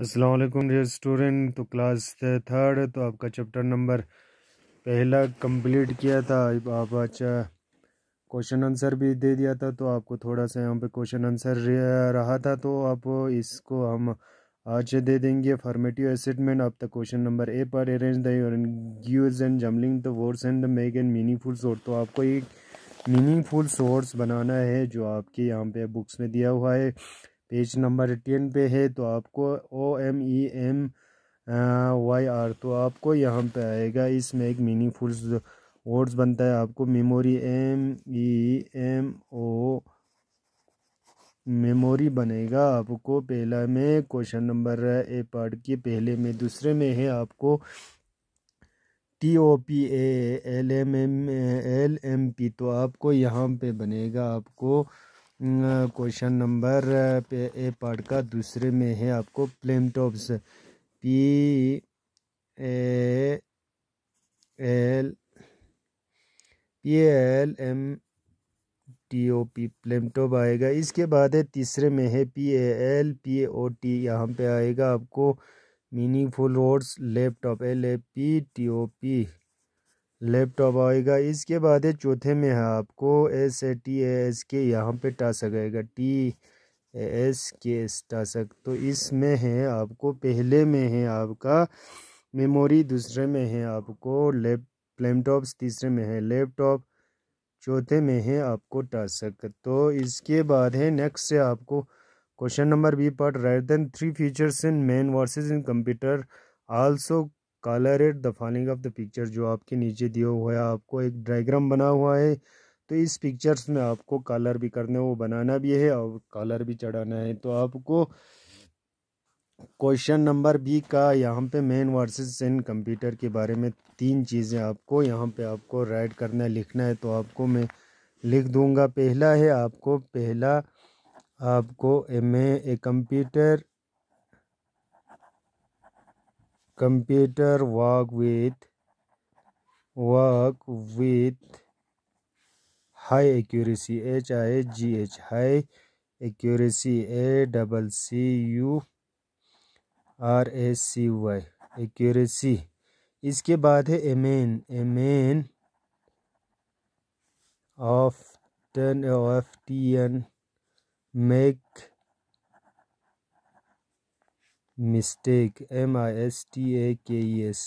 अस्सलाम वालेकुम dear student तो क्लास थर्ड तो आपका चैप्टर नंबर पहला कंप्लीट किया था। आप अच्छा क्वेश्चन आंसर भी दे दिया था तो आपको थोड़ा सा यहाँ पे क्वेश्चन आंसर रहा था तो आप इसको हम आज दे देंगे। फॉर्मेटिव असेटमेंट आप तक क्वेश्चन नंबर ए पर arrange the and jumbling the words and the make and meaningful source तो आपको एक मीनिंगफुल सोर्स बनाना है, जो आपके यहाँ पे बुक्स में दिया हुआ है। पेज नंबर टेन पे है तो आपको O M E M Y R तो आपको यहाँ पे आएगा। इसमें एक मीनिंगफुल वर्ड्स बनता है आपको। Memory M E M O memory बनेगा आपको। पहला में क्वेश्चन नंबर ए पार्ट के पहले में। दूसरे में है आपको T O P L M M L M P तो आपको यहाँ पे बनेगा आपको क्वेश्चन नंबर पे, ए पार्ट का दूसरे में है आपको palmtops P A L P L M T O P palmtop आएगा. इसके बाद है तीसरे में है P A L P A O T यहाँ पे आएगा आपको meaningful words laptop L A P T O P laptop आएगा। इसके बाद है चौथे में है आपको एस ए टी एस के यहाँ पे टासक आएगा। T S K S task. तो इसमें है आपको, पहले में है आपका मेमोरी, दूसरे में है आपको लैप, लैपटॉप्स, तीसरे में है लैपटॉप, चौथे में है आपको टासक। तो इसके बाद है नेक्स्ट से आपको question number B part right then three features in men versus in computer also colour it, the following of the picture जो आपके नीचे दिया हुआ है, आपको एक डायग्राम बना हुआ है। तो इस पिक्चर्स में आपको कलर भी करने वो बनाना भी है और कलर भी चढ़ाना है। तो आपको क्वेश्चन नंबर बी का, यहाँ पे मेन वर्सेस इन कंप्यूटर के बारे में तीन चीज़ें आपको, यहाँ पे आपको राइट करना है लिखना है। तो आपको मैं लिख दूँगा, पहला है आपको, पहला आपको A computer computer work with work with high accuracy h i g h high accuracy a double c u r a c y accuracy इसके बाद है a man a man often O F T N make mistake M I S T A K E S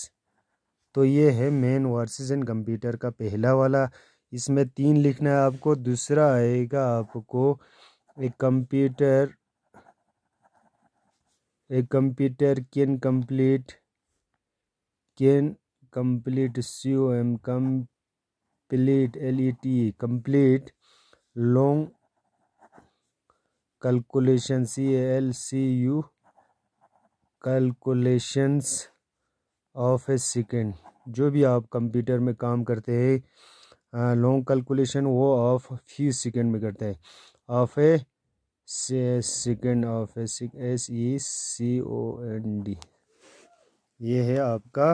तो ये है main versus इन computer का पहला वाला। इसमें तीन लिखना है आपको, दूसरा आएगा आपको एक कंप्यूटर एक computer can complete can complete C O M complete L E T complete long calculation C L C U calculations of a second जो भी आप कंप्यूटर में काम करते हैं लॉन्ग कैलकुलेशन वो ऑफ़ फ्यू सेकेंड में करते हैं। Of a second of a S E C O N D ये है आपका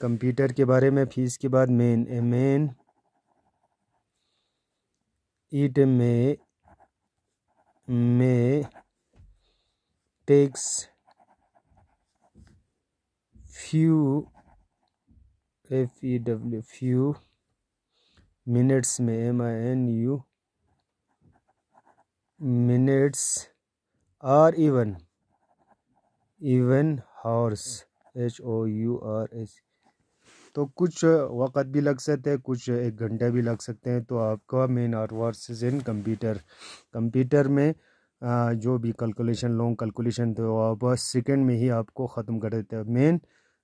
कंप्यूटर के बारे में फ़ीस के बाद main A man it may may takes few F E W few minutes में M I N U minutes or even even hours H O U R H तो कुछ वक़्त भी लग सकते हैं, कुछ एक घंटा भी लग सकते हैं तो आपका man or versus in computer computer में जो भी कैलकुलेशन लॉन्ग कैलकुलेशन थे वो आप सेकेंड में ही आपको ख़त्म कर देते हैं। मेन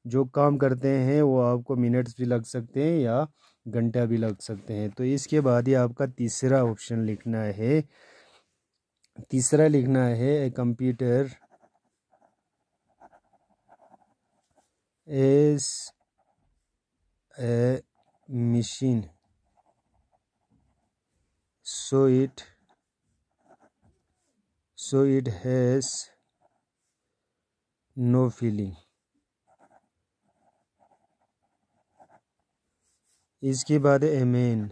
जो काम करते हैं, वो आपको मिनट्स भी लग सकते हैं या घंटा भी लग सकते हैं। तो इसके बाद ही आपका तीसरा ऑप्शन लिखना है। तीसरा लिखना है a computer is a machine so it so it has no feeling इसके बाद a man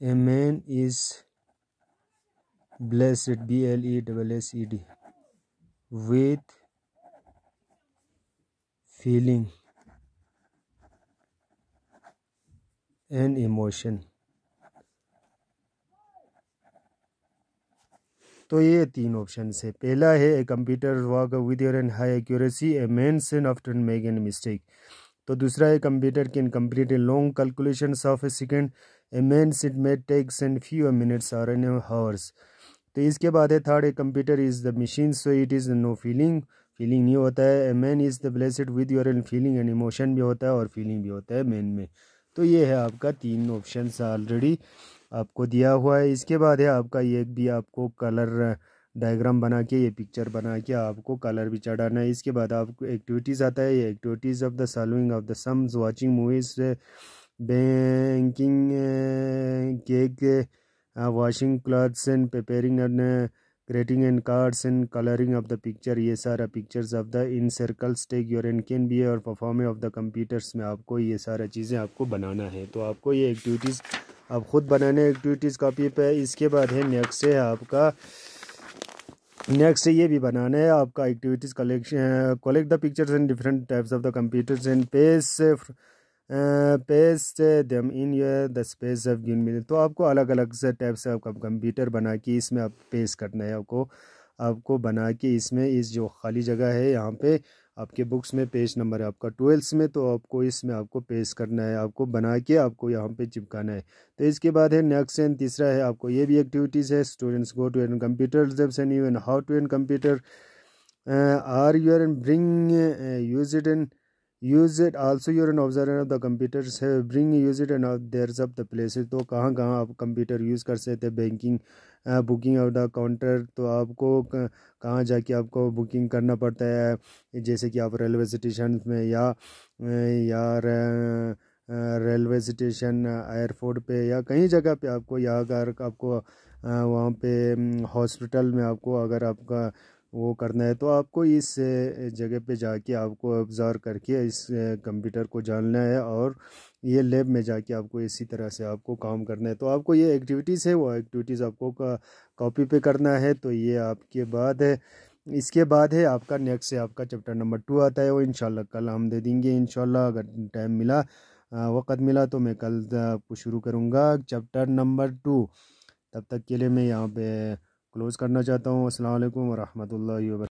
a man is blessed B L E double S E D with feeling and emotion. तो ये तीन ऑप्शन है। पहला है a computer work with your and high accuracy a man can after make an mistake तो दूसरा है computer can complete a long calculation of a second a man sit made takes and few minutes or an hours तो इसके बाद है third a computer is the machine so it is no feeling feeling नहीं होता है। A man is the blessed with your and feeling and emotion भी होता है और फीलिंग भी होता है मैन में। तो ये है आपका तीन ऑप्शन ऑलरेडी आपको दिया हुआ है। इसके बाद है आपका ये भी आपको कलर डायग्राम बना के, ये पिक्चर बना के आपको कलर भी चढ़ाना है। इसके बाद आपको एक्टिविटीज़ आता है। ये activities of the solving of the sums, watching movies, banking, cake, washing clothes and preparing and creating and cards and coloring of the picture ये सारा pictures of the in circles take your and can be और performing of the computers में आपको ये सारा चीज़ें आपको बनाना है। तो आपको ये एक्टिविटीज़, आप ख़ुद बनाने एक्टिविटीज़ कॉपी पे। इसके बाद है, नेक्स्ट है आपका नेक्स्ट ये भी बनाना है, आपका activities collection collect the pictures and different types of the computers and pace paste them in the space of गिन मिल तो आपको अलग अलग से टाइप से आपका कंप्यूटर बना के इसमें आप पेस्ट करना है, आपको आपको बना के इसमें इस जो खाली जगह है, यहाँ पे आपके बुक्स में पेज नंबर है आपका ट्वेल्थ में तो आपको इसमें आपको पेश करना है, आपको बना के आपको यहाँ पे चिपकाना है। तो इसके बाद है नेक्स्ट एंड तीसरा है आपको ये भी एक्टिविटीज़ है students go to an computer and how to an computer are you an bring use it an use it also you're an of the computers have bring use it and there's up the places तो कहाँ कहाँ आप computer use कर सकते हैं? Banking booking of the counter तो आपको कहाँ जाके आपको बुकिंग करना पड़ता है? जैसे कि आप रेलवे स्टेशन में या यार रेलवे स्टेशन एयरपोर्ट पे या कहीं जगह पे आपको या अगर आपको वहाँ पे हॉस्पिटल में आपको अगर आपका वो करना है। तो आपको इस जगह पे जाके आपको ऑब्ज़र्व करके इस कंप्यूटर को जानना है और ये लैब में जाके आपको इसी तरह से आपको काम करना है। तो आपको ये एक्टिविटीज़ है, वो एक्टिविटीज़ आपको कॉपी पे करना है। तो ये आपके बाद है। इसके बाद है, आपका नेक्स्ट से आपका चैप्टर नंबर टू आता है। वो इन कल हम दे देंगे। इन अगर टाइम मिला वक़्त मिला तो मैं कल आपको शुरू करूँगा। चैप्टर नंबर टू तब तक के लिए मैं यहाँ पे क्लोज़ करना चाहता हूँ। असल वरहमल वर्क